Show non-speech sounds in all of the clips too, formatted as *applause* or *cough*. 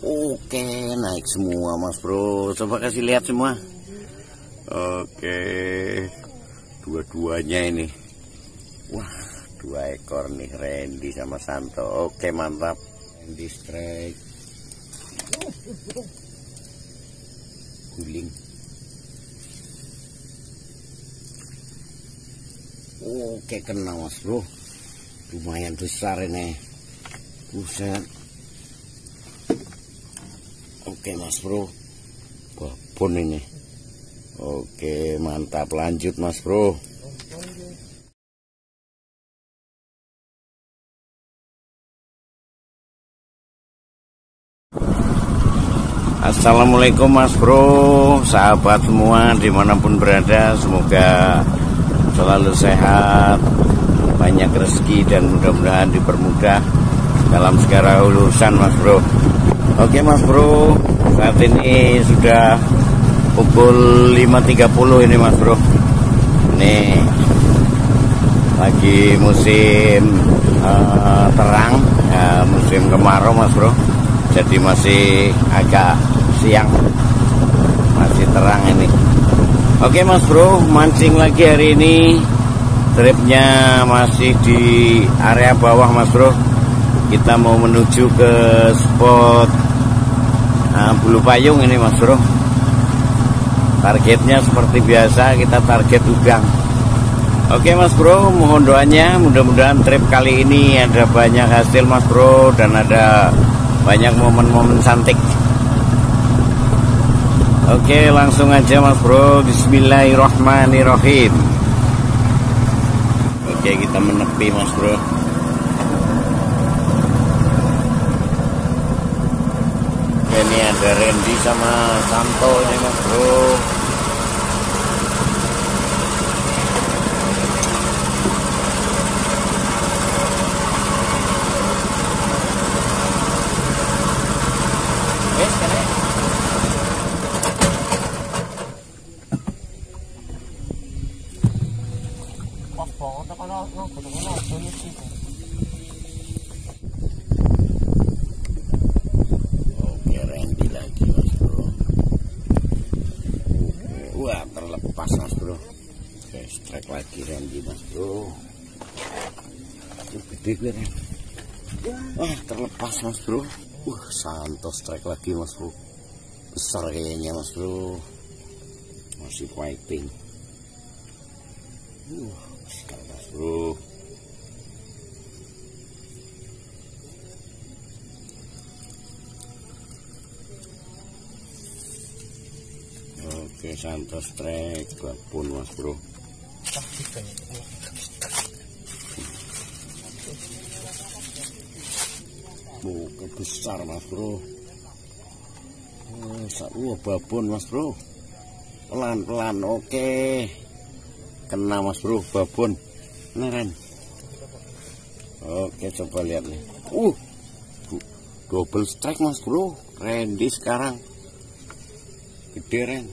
Oke, naik semua mas bro. Coba kasih lihat semua. Oke, dua-duanya ini. Wah, dua ekor nih Randy sama Santo. Oke, mantap. Randy strike. Guling. Oke, kena mas bro. Lumayan besar ini. Buset. Oke mas bro. Babon ini. Oke mantap. Lanjut mas bro. Assalamualaikum mas bro. Sahabat semua di mana pun berada Semoga selalu sehat Banyak rezeki dan mudah-mudahan dipermudah Dalam segala urusan mas bro Oke Mas Bro, saat ini sudah pukul 5.30 ini Mas Bro. Ini lagi musim uh, terang, ya, musim kemarau Mas Bro. Jadi masih agak siang, masih terang ini. Oke Mas Bro, mancing lagi hari ini. Tripnya masih di area bawah Mas Bro kita mau menuju ke spot uh, bulu payung ini mas bro. Targetnya seperti biasa kita target udang oke mas bro mohon doanya. Mudah-mudahan trip kali ini ada banyak hasil mas bro dan ada banyak momen-momen cantik. Oke langsung aja mas bro. Bismillahirrahmanirrahim. Oke kita menepi mas bro ini ada Randy sama Santo ini mas bro Yes, kan ya? Pas banget ako na, no, kuto ko na, sulit ko. Oke Randy lagi mas bro Wah terlepas mas bro Oke strike lagi Randy mas bro. Itu gede gue Wah terlepas mas bro. Wah Santos strike lagi mas bro. Besar kayaknya mas bro. Masih fighting. Wah besar mas bro. Oke Santos strike. Babon mas bro Oke besar mas bro. Wah babon mas bro. Pelan-pelan oke. Kena mas bro babon. Neren Oke coba lihat nih. Uh Double strike mas bro. Randy sekarang. Gede Ren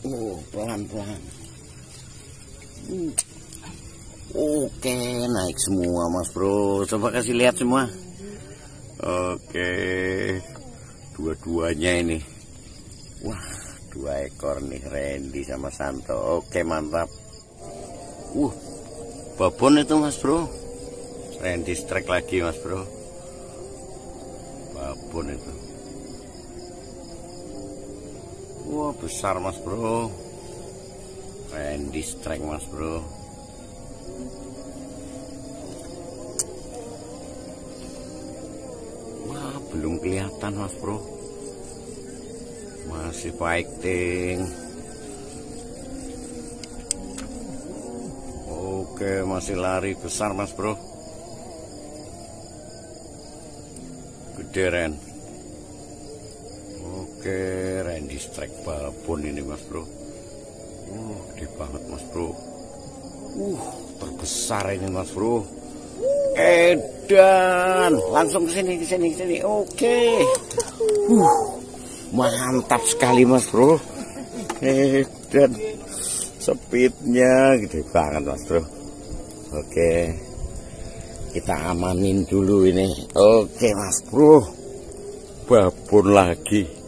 Oh pelan-pelan Hmm. Oke, naik semua mas bro. Coba kasih lihat semua. Oke, dua-duanya ini. Wah, dua ekor nih Randy sama Santo. Oke, mantap. Uh, babon itu mas bro. Randy strike lagi mas bro. Babon itu. Wah, besar mas bro. Randy strike mas bro. Wah, belum kelihatan mas bro. Masih fighting. Oke, masih lari besar mas bro. Gede Ren. Oke, Randy strike babon ini mas bro. Uh, gede banget mas bro. Uh, terbesar ini mas bro. Edan, langsung ke sini, ke sini, ke sini. Oke. Uh, mantap sekali mas bro. Edan, speednya gede banget mas bro. Oke. kita amanin dulu ini oke mas bro babon lagi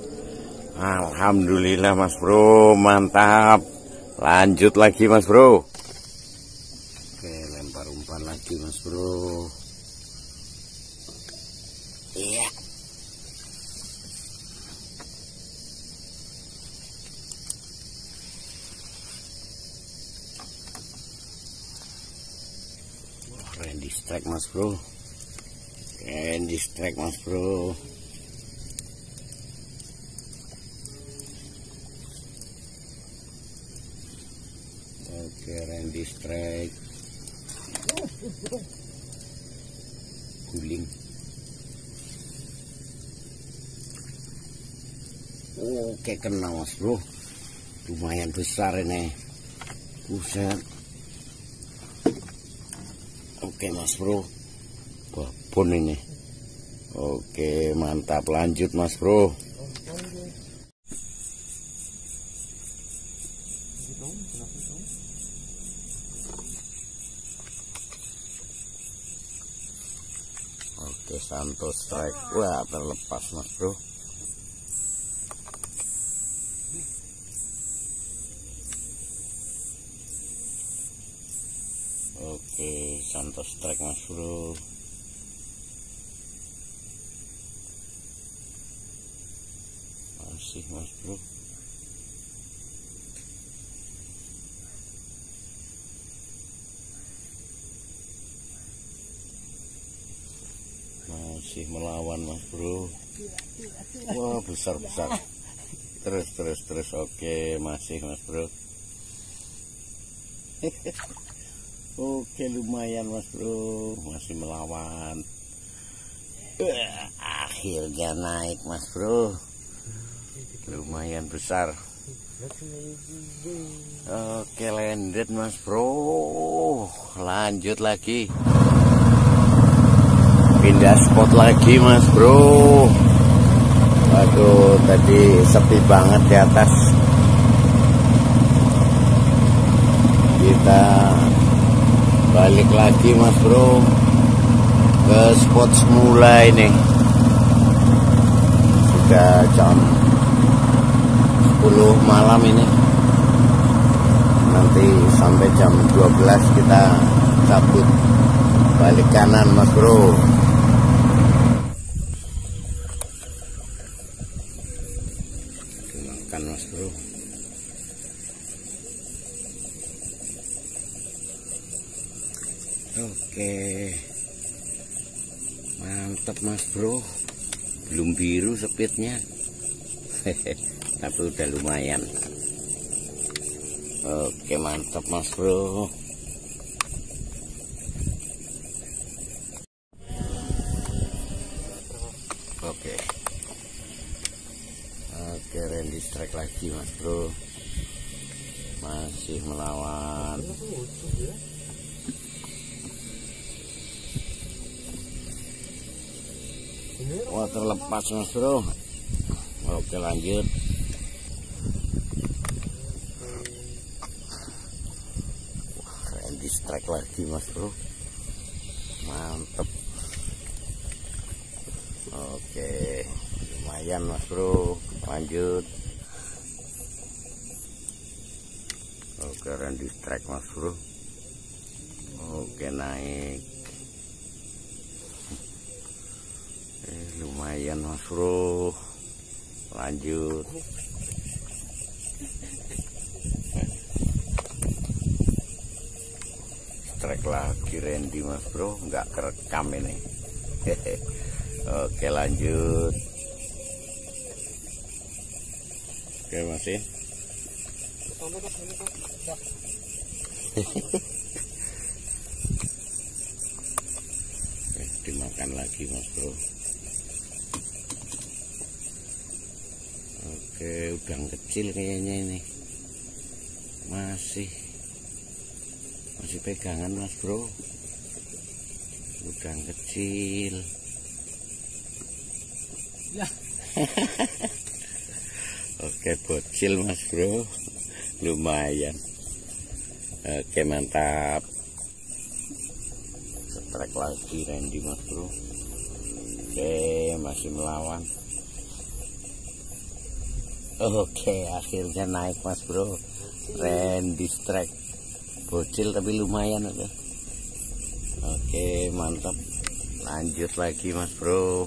Alhamdulillah mas bro. Mantap. Lanjut lagi mas bro. Oke lempar umpan lagi mas bro. Iya. Randy strike mas bro. Randy strike mas bro Oke Randy strike Guling Oke kena mas bro. Lumayan besar ini. Buset. Oke mas bro. Babon ini. Oke mantap. Lanjut mas bro Oke Santos strike. Wah terlepas mas bro. Oke Santos strike mas bro. Masih mas bro Masih melawan mas bro. Wah besar-besar. Terus terus terus. Oke masih mas bro. *laughs* Oke lumayan mas bro. Masih melawan. Akhirnya naik mas bro. Lumayan besar. Oke landed mas bro. Lanjut lagi Pindah spot lagi mas bro. Waduh tadi sepi banget di atas. Kita balik lagi mas bro ke spot semula ini. Sudah jam 10 malam ini. Nanti sampai jam 12 kita cabut balik kanan mas bro makan mas bro Oke. Mantap mas bro. Belum biru speednya *laughs* Tapi udah lumayan. Oke mantap mas bro Oke Oke Randy strike lagi mas bro. Masih melawan. Wah terlepas mas bro. Oke lanjut. Wah Randy strike lagi mas bro. Mantep. Oke Lumayan mas bro. Lanjut Oke Randy strike mas bro. Oke naik. *laughs* Eh, lumayan mas bro. Lanjut. Strike lagi Randy mas bro. Nggak kerekam ini. *laughs* Oke lanjut. Oke masih Eh, dimakan lagi mas bro Oke, udang kecil kayaknya ini. Masih masih pegangan Mas Bro. Udang kecil. Ya. *laughs* Oke, bocil Mas Bro. Lumayan. Oke, mantap. strike lagi Randy mas bro. Oke masih melawan. Oke akhirnya naik mas bro. Randy strike. Bocil tapi lumayan ada oke mantap. Lanjut lagi mas bro